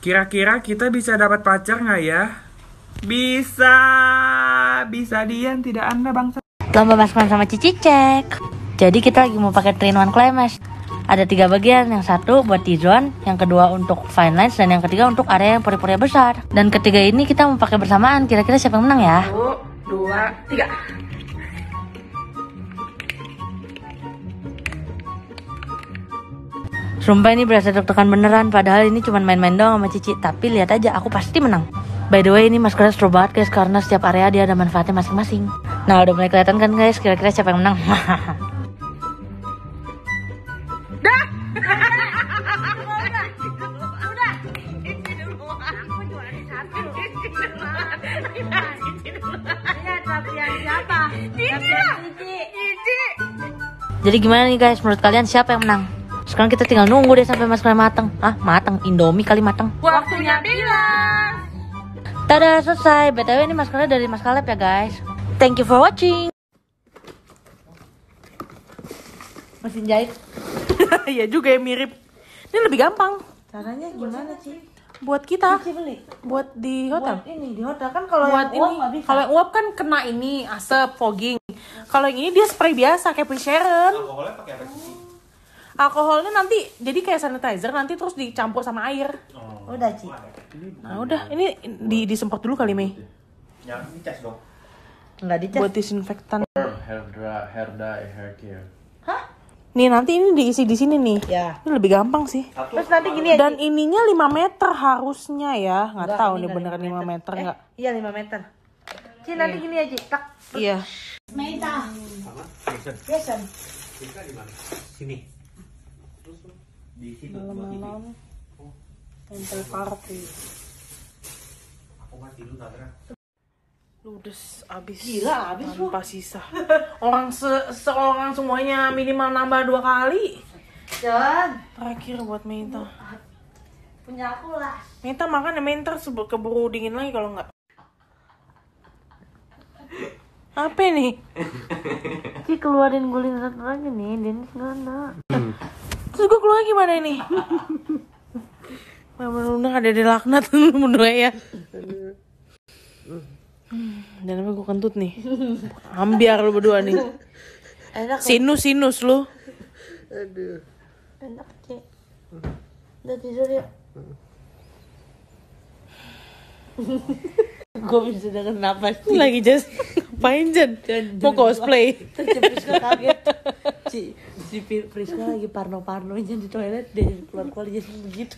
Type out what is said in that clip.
Kira-kira kita bisa dapat pacar nggak ya? Bisa, bisa Dian, tidak Anda bangsa. Lomba maskuran sama Cici cek. Jadi kita lagi mau pakai train one climax. Ada tiga bagian, yang satu buat T-zone, yang kedua untuk fine lines, dan yang ketiga untuk area yang pori-pori besar. Dan ketiga ini kita mau pakai bersamaan. Kira-kira siapa yang menang ya? Satu, dua, tiga. Sumpah ini berasa deg-degan beneran Padahal ini cuma main-main doang sama Cici. Tapi lihat aja aku pasti menang. By the way ini maskernya seru banget guys Karena setiap area dia ada manfaatnya masing-masing. Nah udah mulai kelihatan kan guys Kira-kira siapa yang menang? Jadi gimana nih guys menurut kalian siapa yang menang? Sekarang kita tinggal nunggu deh sampai maskernya matang Ah matang Indomie kali matang Waktunya bilang. Tada selesai. BTW ini maskernya dari Mas Kaleb ya guys. Thank you for watching. Mesin jahit. Iya juga ya mirip. Ini lebih gampang Caranya gimana sih? buat kita. beli. Buat di hotel. Buat ini di hotel kan kalau buat yang uap ini kalau yang uap kan kena ini asap fogging kalau yang ini dia spray biasa kayak Sharon Alkoholnya pakai apa sih? Alkoholnya nanti jadi kayak sanitizer nanti terus dicampur sama air Udah Ci. nah udah ini di disemprot dulu kali Mei Yang dicas dong. Enggak dicas. buat disinfektan hair dry, hair dye, hair care. nih nanti ini diisi di sini nih Ya. ini lebih gampang sih Terus nanti gini aja. dan ininya 5 meter harusnya ya nggak Enggak, tahu ini nih beneran 5 meter nggak Iya 5 meter. Ci nanti gini aja. Tak. iya Jason. Sini. Di situ. malam Tempel party Aku mati dulu Nadra. ludes abis Gila, abis lu. tanpa sisa orang se seorang semuanya minimal nambah dua kali John. terakhir buat Menta Punya aku lah. Menta makan ya sebelum keburu dingin lagi kalau nggak apa nih Ci keluarin guling satu lagi nih. Dennis nggak ada. Terus gue keluar gimana ini Mama undang ada di laknat berdua ya Hmm, dan apa gue kentut nih ambiar lu berdua nih Enak. sinus sinus lu Enak Ci. Udah tidur ya. Gue bisa dengar napas. Lagi just ngapain Jen? Mau cosplay? Terus Priska kaget. Si, si Pri- Priska lagi parno-parnonya di toilet. Dia keluar-keluar jadi begitu.